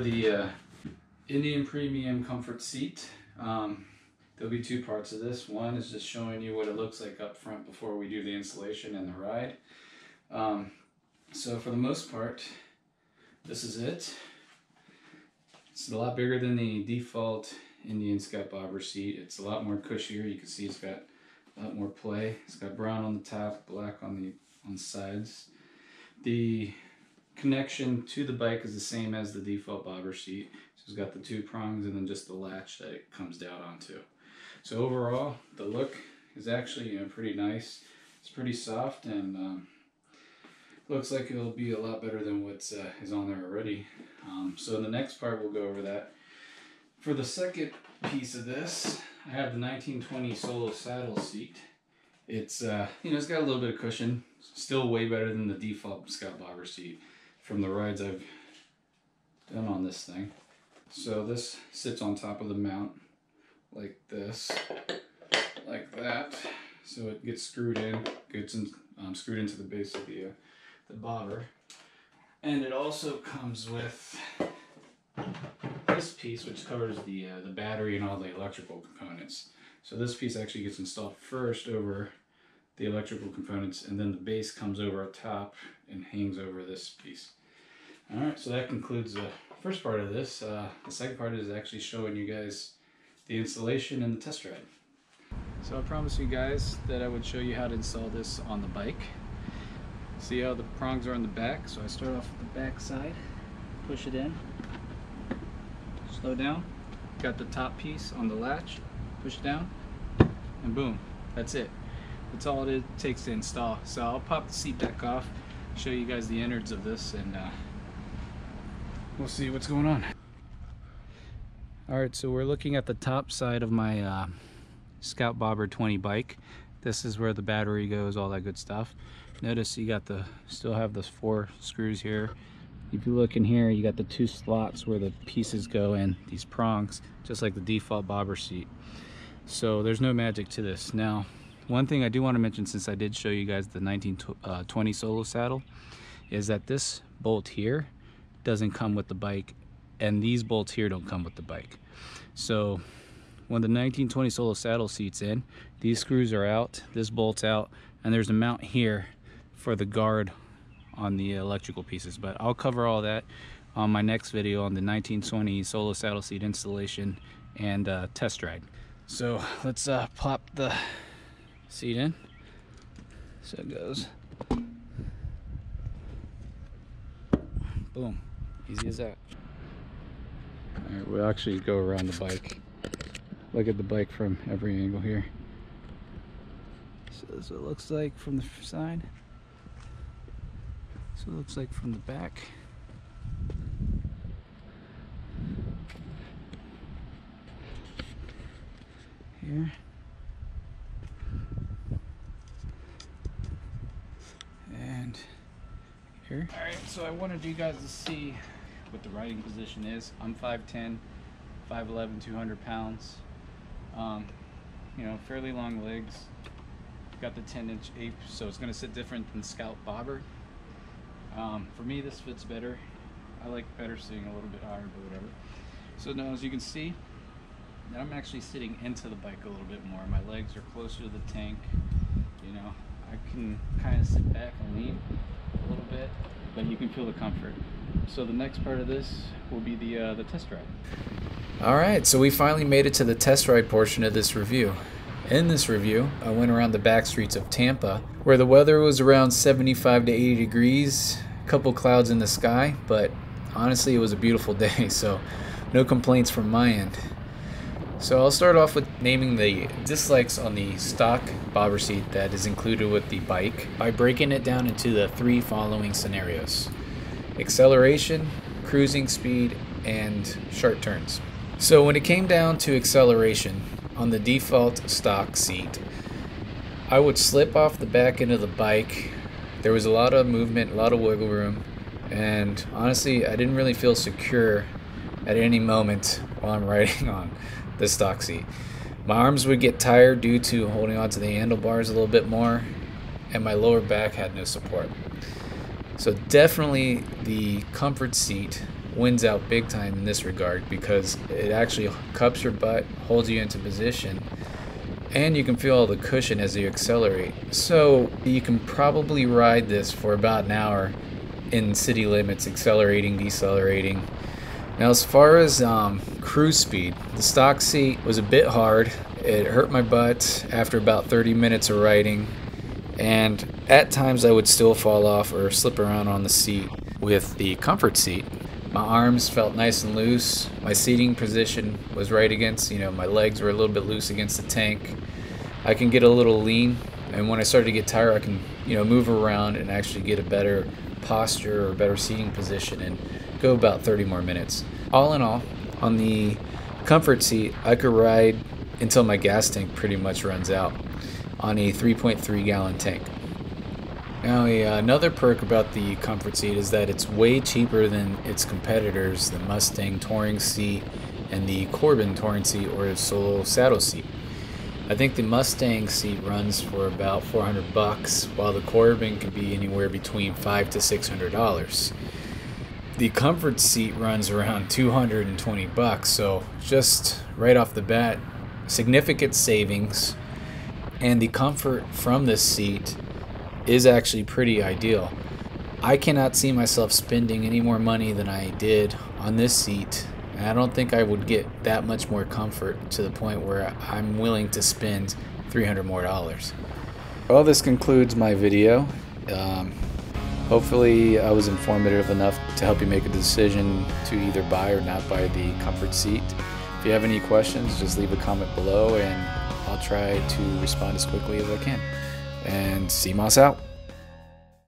the uh, Indian Premium Comfort Seat. Um, there'll be two parts of this. One is just showing you what it looks like up front before we do the installation and the ride. Um, so for the most part, this is it. It's a lot bigger than the default Indian Scout Bobber seat. It's a lot more cushier. You can see it's got a lot more play. It's got brown on the top, black on the on the sides. The connection to the bike is the same as the default bobber seat. So it's got the two prongs and then just the latch that it comes down onto. So overall, the look is actually you know pretty nice. It's pretty soft and um, looks like it'll be a lot better than what uh, is on there already. Um, so in the next part, we'll go over that. For the second piece of this, I have the 1920 Solo saddle seat. It's, uh, you know, it's got a little bit of cushion. Still way better than the default Scout Bobber seat from the rides I've done on this thing. So this sits on top of the mount like this, like that. So it gets screwed in, gets in, um, screwed into the base of the, uh, the bobber. And it also comes with this piece, which covers the, uh, the battery and all the electrical components. So this piece actually gets installed first over the electrical components and then the base comes over top and hangs over this piece. All right, so that concludes the first part of this. Uh, the second part is actually showing you guys the installation and the test ride. So I promised you guys that I would show you how to install this on the bike. See how the prongs are on the back? So I start off with the back side, push it in, slow down, got the top piece on the latch, push down, and boom, that's it. That's all it takes to install. So I'll pop the seat back off, show you guys the innards of this, and uh, we'll see what's going on. All right, so we're looking at the top side of my uh, Scout Bobber 20 bike. This is where the battery goes, all that good stuff. Notice you got the, still have the four screws here. If you look in here, you got the two slots where the pieces go in, these prongs, just like the default bobber seat. So there's no magic to this. Now, one thing I do want to mention since I did show you guys the 1920 uh, Solo saddle is that this bolt here doesn't come with the bike and these bolts here don't come with the bike. So when the 1920 Solo saddle seat's in, these screws are out, this bolt's out, and there's a mount here for the guard on the electrical pieces. But I'll cover all that on my next video on the 1920 Solo saddle seat installation and uh, test ride. So let's uh, pop the seat in. So it goes. Boom. Easy as that. Alright, we'll actually go around the bike. Look at the bike from every angle here. So this is what it looks like from the side. So it looks like from the back. Here. And here. Alright, so I wanted you guys to see what the riding position is. I'm 5'10", 5'11", 200 pounds. Um, you know, fairly long legs. Got the 10 inch ape, so it's gonna sit different than Scout Bobber. Um, for me, this fits better. I like better sitting a little bit higher, but whatever. So now, as you can see, I'm actually sitting into the bike a little bit more. My legs are closer to the tank. You know, I can kind of sit back and lean a little bit, but you can feel the comfort. So the next part of this will be the uh, the test ride. All right, so we finally made it to the test ride portion of this review. In this review, I went around the back streets of Tampa, where the weather was around 75 to 80 degrees, a couple clouds in the sky, but honestly, it was a beautiful day, so no complaints from my end. So I'll start off with naming the dislikes on the stock bobber seat that is included with the bike by breaking it down into the three following scenarios. Acceleration, cruising speed, and sharp turns. So when it came down to acceleration on the default stock seat, I would slip off the back end of the bike. There was a lot of movement, a lot of wiggle room, and honestly, I didn't really feel secure at any moment while I'm riding on the stock seat. My arms would get tired due to holding onto the handlebars a little bit more, and my lower back had no support. So definitely the comfort seat wins out big time in this regard because it actually cups your butt, holds you into position, and you can feel all the cushion as you accelerate. So you can probably ride this for about an hour in city limits, accelerating, decelerating. Now, as far as um, cruise speed, the stock seat was a bit hard. It hurt my butt after about 30 minutes of riding, and at times I would still fall off or slip around on the seat. With the comfort seat, my arms felt nice and loose. My seating position was right against, you know, my legs were a little bit loose against the tank. I can get a little lean, and when I start to get tired, I can, you know, move around and actually get a better posture or better seating position and go about 30 more minutes. All in all, on the comfort seat, I could ride until my gas tank pretty much runs out on a 3.3 gallon tank. Now, another perk about the comfort seat is that it's way cheaper than its competitors, the Mustang touring seat and the Corbin touring seat or solo saddle seat. I think the Mustang seat runs for about 400 bucks, while the Corbin can be anywhere between five to 600 dollars. The comfort seat runs around 220 bucks, so just right off the bat, significant savings, and the comfort from this seat is actually pretty ideal. I cannot see myself spending any more money than I did on this seat and I don't think I would get that much more comfort to the point where I'm willing to spend 300 more dollars. Well, this concludes my video. Um, hopefully, I was informative enough to help you make a decision to either buy or not buy the comfort seat. If you have any questions, just leave a comment below and I'll try to respond as quickly as I can. And CMOS out.